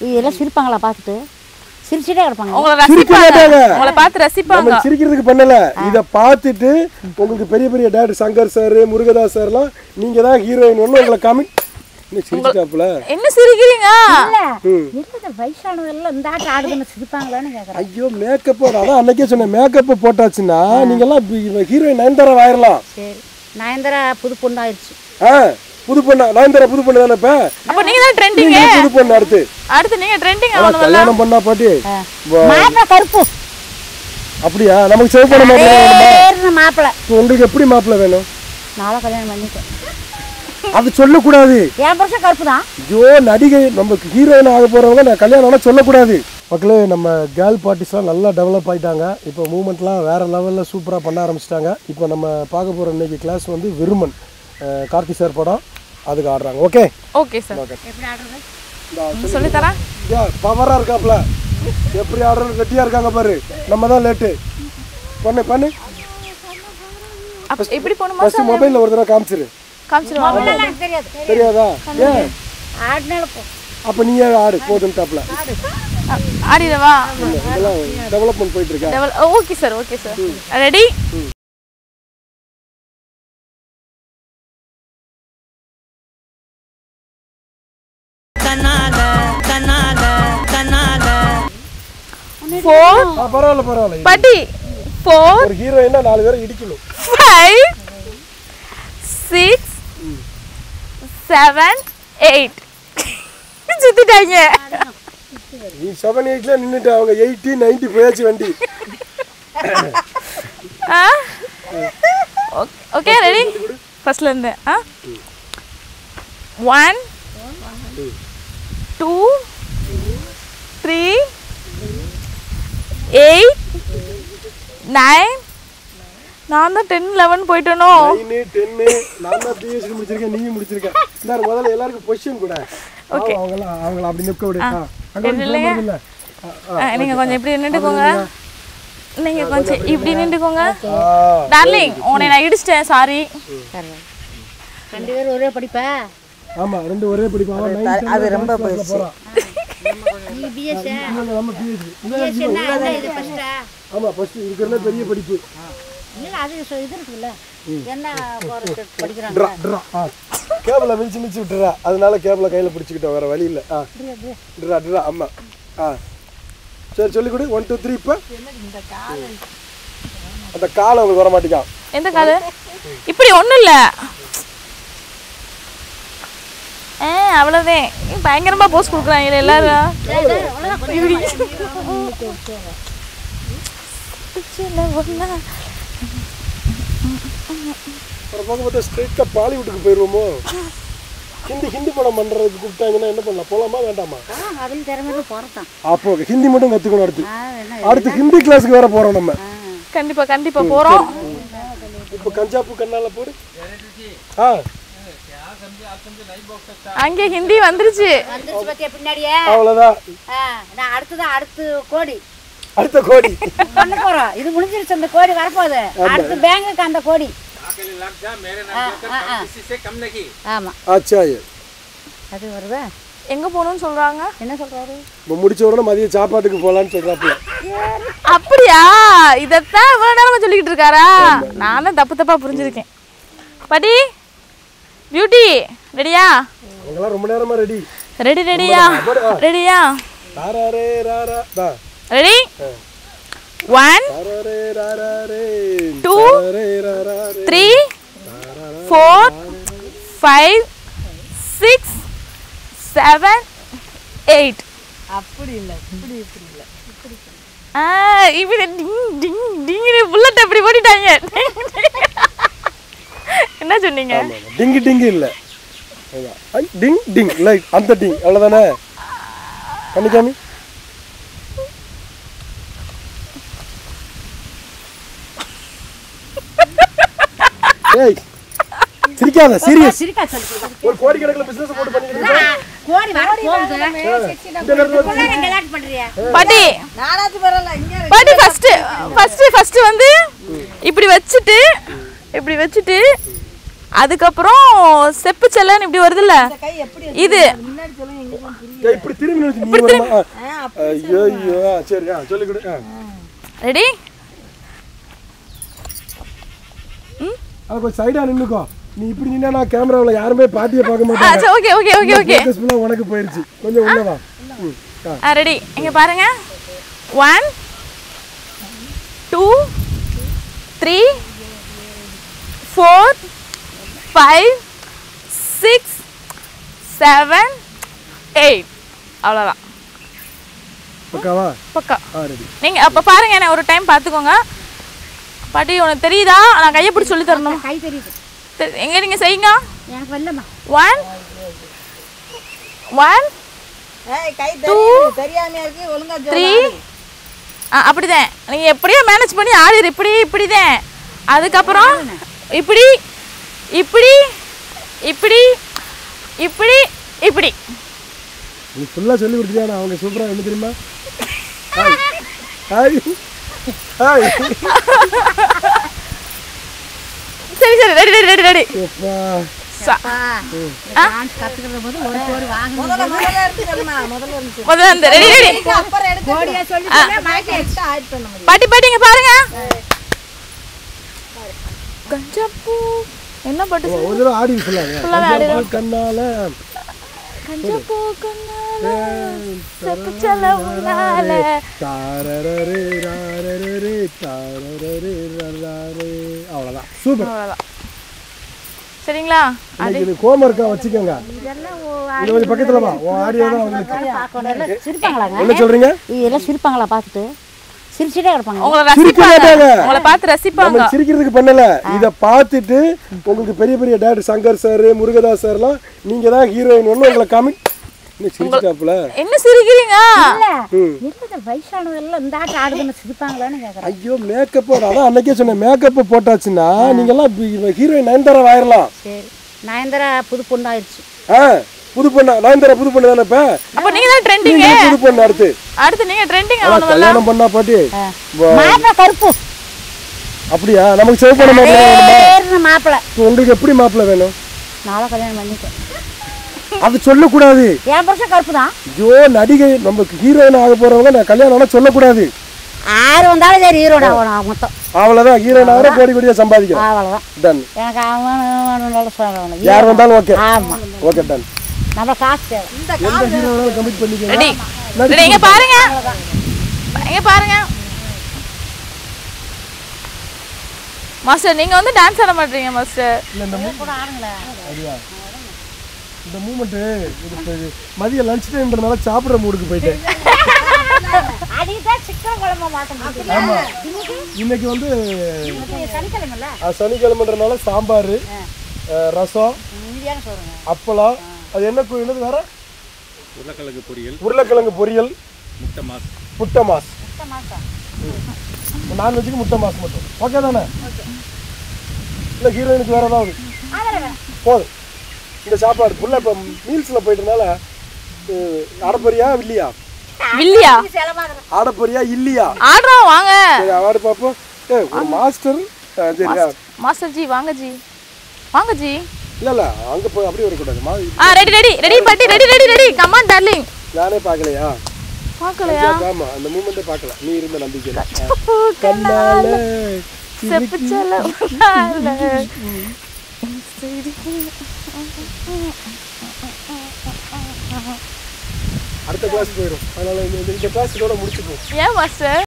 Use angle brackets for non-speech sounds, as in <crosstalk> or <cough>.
இதெல்லாம் சிரிப்பாங்களா பார்த்துட்டு? சிரிச்சுட்டே கிடப்பாங்க. உங்களை பார்த்து ரசிப்பாங்க. சிரிக்கிறதுக்கு பண்ணல. இத பார்த்துட்டு உங்களுக்கு பெரிய பெரிய டேரக்டர் சங்கர் சார் முருகதாஸ் சார்லாம் நீங்க தான் ஹீரோயின் ஒன்று உங்களை காமி இன்னும் சிரிச்சிட்டாப்புல? என்ன சிரிக்கிறீங்க? ஐயோ மேக்கப் அதான் அன்னைக்கே சொன்னேன். மேக்கப் போட்டாச்சுன்னா நீங்க எல்லாம் ஹீரோயின் நயன்தாரா ஆயிரலாம் சரி. நயன்தாரா புது பொண்ணு ஆயிடுச்சு ஆ. புது பொண்ணா? நயன்தாரா புது பொண்ணு தானே இப்ப? அப்ப நீங்க தான் ட்ரெண்டிங் நீங்க புது பொண்ணு அடுத்து. அடுத்து நீங்க ட்ரெண்டிங் ஆகணும்ல? கல்யாணம் பண்ணா பாட்டி மாப்பிள்ளை கருப்பு. அப்படியா? நமக்கு சிவப்பான மாப்பிள்ளை வேணுமா? பேருன மாப்பிள்ளை இப்போ உங்களுக்கு எப்படி மாப்பிள்ளை வேணும்? நாளை கல்யாணம் பண்ணிட்டேன். அது சொல்லக்கூடாது. என் புருஷன் கருப்பு தான் ஐயோ நடிகை நமக்கு ஹீரோயின் ஆக போறவங்க நான் கல்யாணம் ஆனால் சொல்லக்கூடாது. மக்களே நம்ம கேர்ள் பார்ட்டிஸ்லாம் நல்லா டெவலப் ஆயிட்டாங்க. இப்போ மூமெண்ட்லாம் வேற லெவலில் சூப்பராக பண்ண ஆரம்பிச்சிட்டாங்க. இப்போ நம்ம பார்க்க போகிற இன்னைக்கு கிளாஸ் வந்து விருமன் கார்த்தி சார் படம். அதுக்கு ஆடுறாங்க ஓகே ஓகே சார் எப்படி ஆடுறது சொல்லி தரேன். பவராக இருக்காப்ல. எப்படி ஆடுறது ரெட்டியாக இருக்காங்க பாரு. நம்ம தான் லேட்டு பண்ணு பண்ணு. அப்ப எப்படி போகணுமா ஃபர்ஸ்ட் மொபைலில் ஒரு தடவை காமிச்சிரு. காமிச்சிருவாங்க எனக்கு தெரியாது. தெரியாதா? ஏன்? ஆடினால போ. அப்போ நீயே ஆடு போதுன்ட்டாப்ல ஆடிடவா? இதெல்லாம் டெவலப்மெண்ட் போயிட்டு இருக்கா? Okay sir okay sir ready தன்னால தன்னால தன்னால ஃபோர் பரவாயில்ல பரவாயில்ல. பட்டி ஃபோர் ஒரு ஹீரோயினா நாலு பேரை இடிக்கணும். ஃபைவ் சிக்ஸ் செவன் எயிட் சுத்திட்டாங்க. நீ செவன் எயிட்ல நின்றுட்டு அவங்க எயிட்டி நைன்டி போயாச்சு வண்டி. ஓகே ரெடி ஃபர்ஸ்ட்ல இருந்து ஆ? One two three eight nine நான் தான் டென் லெவன் போயிட்டேனோ? நைனு டென்னு நான் தான் பிஎஸ்சி முடிச்சிருக்கேன் நீயும் முடிச்சிருக்கேன் இந்த முதல்ல எல்லாருக்கும் பொசிஷன் கூட. அவங்கள அப்படி நீங்க கொஞ்சம் இப்படி நின்றுக்கோங்க. நீங்க கொஞ்சம் இப்படி நின்றுக்கோங்க. டார்லிங் உன்னை நான் இடிச்சிட்டேன் சாரி ரெண்டு பேரும் ஒரே படிப்பா? ஆமா ரெண்டு ஒரே படிப்பாங்க அது ரொம்ப ஃபர்ஸ்டா ஆமா ஃபர்ஸ்ட் இருக்கிறதுல பெரிய படிப்பு. கேபிள மிதிச்சு மிதிச்சு விட்டுறா. அதனால கேபிள கையில பிடிச்சிக்கிட்டோம் வேற வழி இல்லை. ஆ. Draw draw. ஆமா. ஆ. சரி சொல்லி கொடு. ஒன் டூ த்ரீ இப்போ. அந்த காலை உங்களுக்கு வர மாட்டேங்கான் எந்த காது? இப்படி ஒண்ணும் இல்ல. ஆ அவ்வளவுதான் பயங்கரமா போஸ் கொடுக்குறாங்க எல்லாரும். ஒரு பக்கம் பார்த்தா ஸ்ட்ரெயிட்டாக பாலிவுட்டுக்கு போயிடுவோமோ ஹிந்தி ஹிந்தி படம் பண்ணுறதுக்கு கூப்பிட்டாங்கன்னா என்ன பண்ணலாம்? போகலாமா வேண்டாமா? அப்போ ஹிந்தி மட்டும் கற்றுக்கணும் அடுத்து. அடுத்து ஹிந்தி கிளாஸுக்கு வேற போகிறோம் நம்ம. கண்டிப்பா கண்டிப்பா போறோம். இப்போ கஞ்சாப்பு கண்ணால போடு. ஆ. அங்கே ஹிந்தி வந்துருச்சு. வந்துருச்சு பத்தியா பின்னாடியே? அவ்வளோதான் ஆ நான் அடுத்ததான் அடுத்து கோடி. அடுத்த கோடி. பண்ண போறோம். இது முடிஞ்சிருச்சு அந்த கோடி வரப்போகுது. அடுத்து பேங்குக்கு அந்த கோடி. ஆமா. ஆச்சா அது வருதா? எங்க போகணும்னு சொல்றாங்க? என்ன சொல்றாரு? இப்போ முடிச்ச உடனே மதிய சாப்பாட்டுக்கு போகலான்னு சொல்கிறாப்புல அப்படியா? இதைத்தான் இவ்வளவு நேரமா சொல்லிக்கிட்டு இருக்காரா? நானும் தப்பு தப்பா புரிஞ்சிருக்கேன். படி பியூட்டி ரெடியா அவங்களாம் ரொம்ப நேரமா ரெடி ரெடி ரெடியா ரெடியா ராரே ராரா தான் ரெடி ஒன் ராரே ராரே Two. ராரே ராரே three four five six seven eight அப்படி இல்லை இப்படி இப்படி இல்லை ஆ இப்படி டிங் டிங் டிங்னு புல்லட் அப்படி ஓடிட்டாங்க என்ன சொன்னீங்க? டிங்கு டிங்கு இல்லை. டிங் டிங் லைக் அந்த டிங் அவ்வளோதானே கண்ணிக்காமி ஏய் சிரிக்காத சீரியஸ் ஒரு கோடி கணக்கில் பிசினஸ் போட்டு இருக்க. கோடி வர போகுது இந்த நேரத்துல வந்து நீங்க விளையாட்டு பண்றியா? பாட்டி. பாட்டி ஃபர்ஸ்ட் ஃபர்ஸ்ட் ஃபர்ஸ்ட் வந்து இப்படி வச்சுட்டு இப்படி வச்சுட்டு அதுக்கப்புறம் செப்பு செல்லன்னு இப்படி வருதுல்ல? இது. இப்படி திரும்பி. ரெடி அது கொஞ்சம் சைடா நின்னுக்கோ. நீ இப்படி நின்னா நான் கேமராவில் யாருமே பாட்டியை பார்க்க மாட்டாங்க. சரி ஓகே ஓகே ஓகே ஓகே உனக்கு போயிருச்சு. கொஞ்சம் உள்ளவா ரெடி இங்க பாருங்க. One two three four five six seven eight அவ்வளோதான் பக்காவா? பக்கா. ஆ ரெடி நீங்க அப்ப பாருங்க என்ன ஒரு டைம் பார்த்துக்கோங்க. பாட்டி உனக்கு தெரியுதா? நான் கையை பிடிச்சி சொல்லி தரணும். கை தெரியுது. தெரி- எங்க நீங்க செய்யுங்க. ஒன் ஒன் ஏய் கை தெரியும் தெரியாம இருக்கு ஒழுங்கா த்ரீ அப்படிதான். நீங்க எப்படியோ மேனேஜ் பண்ணி ஆடிரு இப்படி இப்படிதான். அதுக்கப்புறம் இப்படி இப்படி இப்படி இப்படி இப்படி. நீ ஃபுல்லாக சொல்லி கொடுத்தியா நான் அவங்க சூப்பராக என்ன தெரியுமா? ஹாய். ஹாய். ஹாய். சரி சரி ரெடி ரெடி ரெடி ரெடி பாட்டி பாட்டி இங்க பாருங்க. கஞ்சப்பூ என்ன பாட்டு ஒரு தடவை ஆடி சொல்லாங்க. கண்ணால. கண்ணால உன்னால தாரரரே ராரரரே தாரரரே ரராரே. அவ்வளோதான் சூப்பர். அவ்வளோதான் சரிங்களா? இது ஹோம்ஒர்க்கா வச்சுக்கோங்க. இது கொஞ்சம் பக்கத்துல வா. உன் ஆடியோ தான் அவங்களுக்கு சிரிப்பாங்களாங்க? என்ன சொல்றீங்க? இதெல்லாம் சிரிப்பாங்களா பார்த்துட்டு? சிரிச்சுட்டே கிடப்பாங்க. உங்களை சிரிக்க ரசிப்பாங்க. மாட்டாங்க. உங்களை பார்த்து ரசிப்பாங்க. நம்ம சிரிக்கிறதுக்கு பண்ணல. இத பார்த்துட்டு உங்களுக்கு பெரிய பெரிய டேரக்டர் சங்கர் சார் முருகதாஸ் சார்லாம் நீங்க தான் ஹீரோயின் ஒன்று உங்களை காமி இன்னும் சிரிச்சிட்டாப்புல? என்ன சிரிக்கிறீங்க? ஐயோ மேக்கப் அதான் அன்னைக்கே சொன்னேன். மேக்கப் போட்டாச்சுன்னா நீங்க எல்லாம் ஹீரோயின் நயன்தாரா ஆயிரலாம். சரி. நயன்தாரா புது பொண்ணு ஆயிடுச்சு ஆ. புது பொண்ணா நயன்தாரா புது பொண்ணு தானே இப்ப? அப்ப நீங்க தான் ட்ரெண்டிங் புது பொண்ணு அடுத்து? அடுத்து நீங்க ட்ரெண்டிங் ஆகணும்ல கல்யாணம் பண்ணா பாட்டி மாப்பிள்ளை கருப்பு. அப்படியா? நமக்கு சிவப்பான மாப்பிள்ளை வேணுமா? பேருன்னு மாப்பிள்ளை இப்போ உங்களுக்கு எப்படி மாப்பிள்ளை வேணும்? நாளை கல்யாணம் பண்ணிட்டேன். அது சொல்லக்கூடாது. என் புருஷன் கருப்பு தான் ஐயோ நடிகை நமக்கு ஹீரோயின் ஆக போறவங்க நான் கல்யாணம் ஆனா சொல்லக்கூடாது. யார் வந்தாலும் சரி ஹீரோட ஆகணும் மொத்தம். அவ்வளவுதான் ஹீரோயின் ஆகிற கோடி கோடியா சம்பாதிக்கிறோம். அவ்வளோதான் டன் எனக்கு அவன் யார் வந்தாலும் ஓகே ஆமாம் ஓகே டன் நம்ம காசு தேவை எந்த ஹீரோனாலும் கமிட் ரெடி. இங்க பாருங்க. இங்க பாருங்க. மாஸ்டர் நீங்க வந்து டான்ஸ் ஆட மாட்டீங்க மாஸ்டர் இல்ல இந்த மூ- கூட <laughs> அப்படியா இந்த மூமெண்ட்டு இது மதிய லஞ்ச் டைம்ன்றனால சாப்பிட்ற மூடுக்கு போயிட்டேன். இன்னைக்கு வந்து சனிக்கிழமைன்றனால சாம்பார் ரசம் அப்பளம் அது என்ன கு- என்னது வேற? உருளைக்கிழங்கு பொரியல். உருளைக்கிழங்கு பொரியல். முட்டை மாஸ். முட்டை மாஸ். நான்வெஜ்ஜுக்கு முட்டை மாஸ் மட்டும். ஓகே தானே? இல்லை ஹீரோயினுக்கு வேற ஏதாவது? போதும். இந்த சாப்பாடு ஃபுல்லாக இப்போ மீல்ஸில் போயிட்டனால அடப்பொரியா இல்லையா வில்லியா? ஆடப்பொரியா இல்லையா? ஆடுறோம் வாங்க. சரி அவார்டு பார்ப்போம் ஏ ஒரு மாஸ்டர் ஆ, சரி ஆ. மாஸ்டர் ஜி வாங்க ஜி. வாங்க ஜி. இல்ல இல்ல அங்க போய் அப்படியே வரக்கூடாது மா ஆ ரெடி ரெடி ரெடி பாட்டி ready ready ready come on darling நானே பார்க்கலையா? பார்க்கலையா? ஆமா அந்த மூமெண்ட்டே பார்க்கல. நீ இருந்த நம்பிக்கையில. கண்ணால. செப்பு செல்ல உன்னால. அடுத்த கிளாஸ் போயிடும் அதனால இந்த- கிளாஸ் இதோட முடிச்சுப்போம். ஏன் மாஸ்டர்?